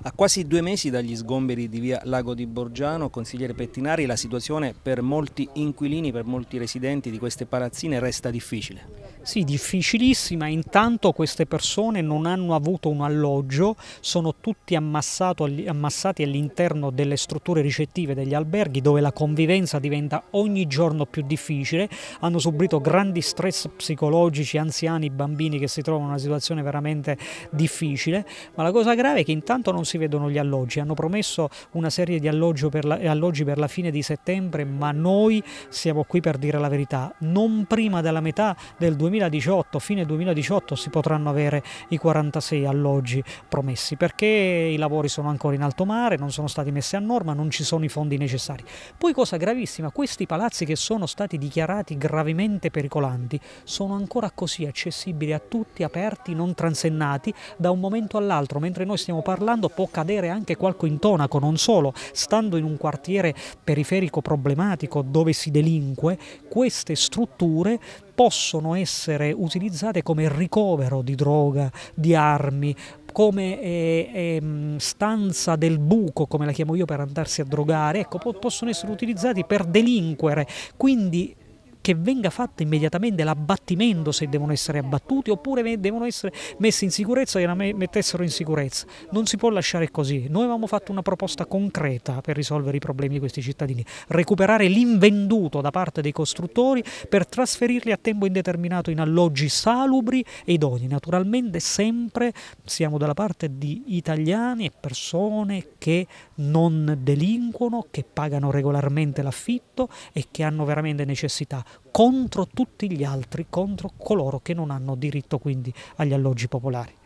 A quasi due mesi dagli sgomberi di via Lago di Borgiano, consigliere Pettinari, la situazione per molti inquilini, per molti residenti di queste palazzine resta difficile. Sì, difficilissima. Intanto queste persone non hanno avuto un alloggio, sono tutti ammassati all'interno delle strutture ricettive degli alberghi dove la convivenza diventa ogni giorno più difficile, hanno subito grandi stress psicologici, anziani, bambini che si trovano in una situazione veramente difficile, ma la cosa grave è che intanto non si vedono gli alloggi, hanno promesso una serie di per la, alloggi per la fine di settembre, ma noi siamo qui per dire la verità, non prima della metà del 2020 2018, fine 2018 si potranno avere i 46 alloggi promessi perché i lavori sono ancora in alto mare, non sono stati messi a norma, non ci sono i fondi necessari. Poi cosa gravissima, questi palazzi che sono stati dichiarati gravemente pericolanti sono ancora così accessibili a tutti, aperti, non transennati, da un momento all'altro, mentre noi stiamo parlando può cadere anche qualche intonaco, non solo, stando in un quartiere periferico problematico dove si delinque, queste strutture possono essere utilizzate come ricovero di droga, di armi, come eh, eh, stanza del buco, come la chiamo io, per andarsi a drogare, ecco, possono essere utilizzati per delinquere. Quindi che venga fatto immediatamente l'abbattimento se devono essere abbattuti oppure devono essere messi in sicurezza e la mettessero in sicurezza. Non si può lasciare così. Noi avevamo fatto una proposta concreta per risolvere i problemi di questi cittadini, recuperare l'invenduto da parte dei costruttori per trasferirli a tempo indeterminato in alloggi salubri e idonei. Naturalmente sempre siamo dalla parte di italiani e persone che non delinquono, che pagano regolarmente l'affitto e che hanno veramente necessità contro tutti gli altri, contro coloro che non hanno diritto quindi agli alloggi popolari.